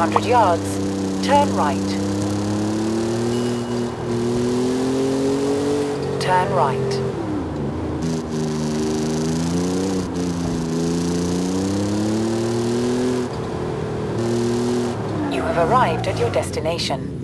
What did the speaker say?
Hundred yards, turn right. Turn right. You have arrived at your destination.